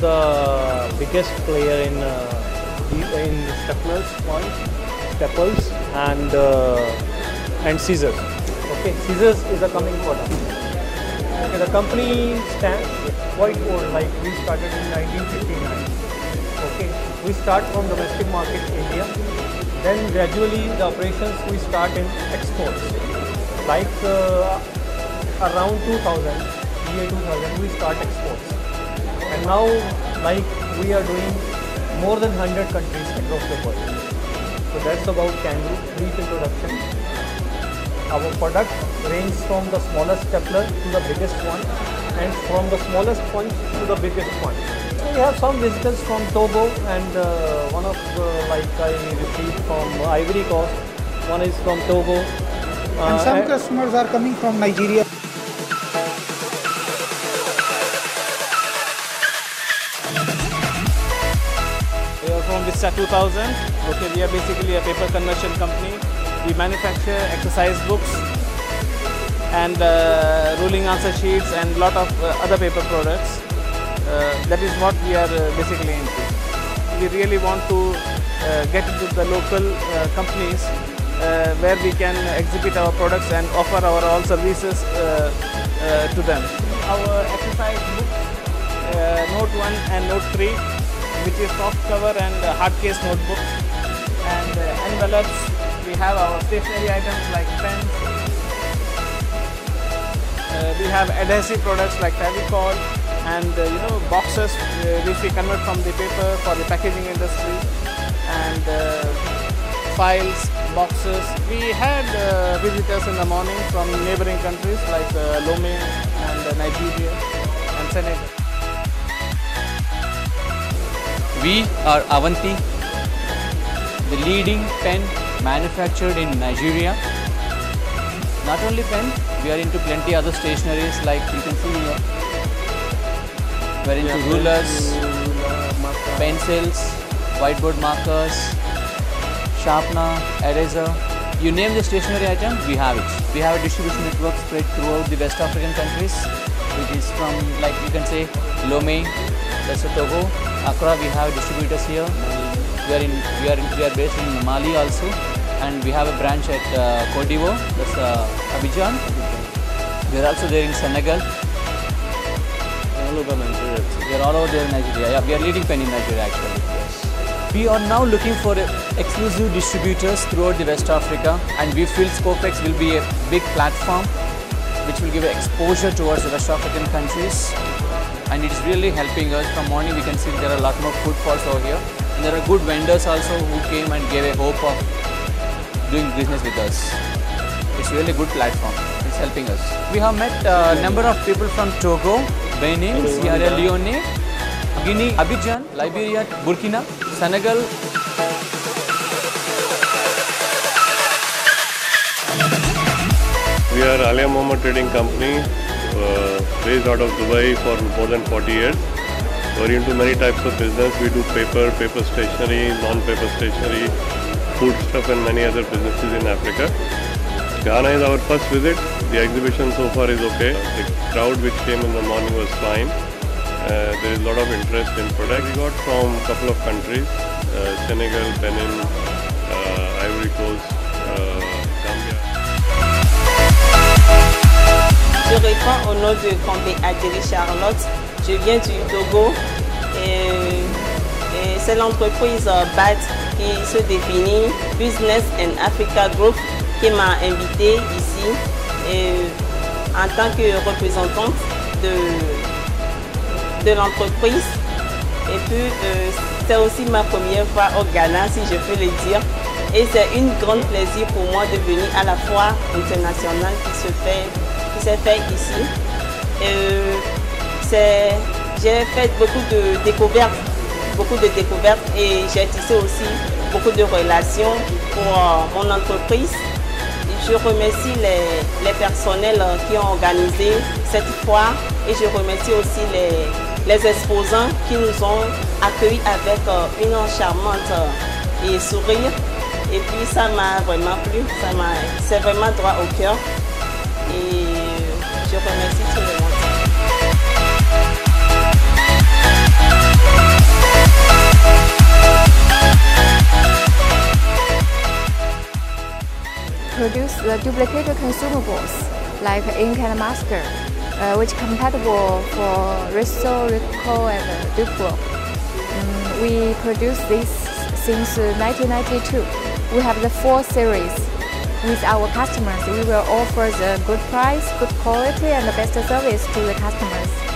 the biggest player in uh, in staplers, points, staples, and uh, and scissors. Okay, scissors is a coming product. Okay, the company stands quite old, like we started in 1959. Okay, we start from domestic market India, then gradually the operations we start in exports. Like uh, around 2000, year 2000, we start exports, and now like we are doing more than 100 countries across the world. So that's about Kangaro, brief introduction. Our product range from the smallest stapler to the biggest one and from the smallest punch to the biggest punch. So we have some visitors from Togo and uh, one of uh, like I received from Ivory Coast, one is from Togo. and uh, some customers are coming from Nigeria. From Vista 2000. Okay, we are basically a paper conversion company. We manufacture exercise books and uh, ruling answer sheets and lot of uh, other paper products. Uh, that is what we are uh, basically into. We really want to uh, get into the local uh, companies where we can exhibit our products and offer our all services to them. Our exercise books, Note 1 and Note 3 which is soft cover and uh, hard case notebooks and uh, envelopes. We have our stationery items like pens. Uh, we have adhesive products like Fevicol and you know boxes which we convert from the paper for the packaging industry and files, boxes. We had uh, visitors in the morning from neighboring countries like uh, Lome and uh, Nigeria and Senegal. We are Avanti, the leading pen manufactured in Nigeria. Not only pen, we are into plenty other stationaries like you can see here. We are into rulers, pencils, whiteboard markers, sharpener, eraser. You name the stationery item, we have it. We have a distribution network spread throughout the West African countries, which is from like you can say Lome, that's a Togo, Accra. We have distributors here. We are in we are in, we are based in Mali also, and we have a branch at uh, Cote d'Ivoire, that's uh, Abidjan. We are also there in Senegal. All over Nigeria. We are all over there in Nigeria. Yeah, we are leading pen in Nigeria actually. Yes. We are now looking for uh, exclusive distributors throughout the West Africa, and we feel Scofex will be a big platform which will give exposure towards the West African countries. And it is really helping us. From morning, we can see there are a lot more footfalls over here. And there are good vendors also who came and gave a hope of doing business with us. It's really a good platform. It's helping us. We have met a number of people from Togo, Benin, Sierra Leone, Guinea, Abidjan, Liberia, Burkina, Senegal. We are Alia Mohammed Trading Company, uh, based out of Dubai for more than 40 years. We're into many types of business. We do paper, paper stationery, non-paper stationery, food stuff and many other businesses in Africa. Ghana is our first visit. The exhibition so far is okay. The crowd which came in the morning was fine. Uh, there is a lot of interest in product. We got from a couple of countries, uh, Senegal, Benin, uh, Ivory Coast, Je réponds au nom de Combe Adélie Charlotte. Je viens du Togo et, c'est l'entreprise euh, BAT qui se définit Business and Africa Group qui m'a invité ici en tant que représentante de, de l'entreprise. Et puis euh, c'est aussi ma première fois au Ghana si je peux le dire. Et c'est une grande plaisir pour moi de venir à la foire internationale qui se fait s'est fait ici. Euh, j'ai fait beaucoup de découvertes, beaucoup de découvertes et j'ai tissé aussi beaucoup de relations pour euh, mon entreprise. Je remercie les, personnels qui ont organisé cette foire et je remercie aussi les, exposants qui nous ont accueillis avec euh, une charmante et sourire. Et puis ça m'a vraiment plu, c'est vraiment droit au cœur. remercie tout le monde. Produce the duplicated consumables like ink and master, uh, which compatible for Riso, Ricoh and Duplo. Um, mm, we produce this since 1992. We have the four series with our customers, we will offer the good price, good quality, and the best service to the customers.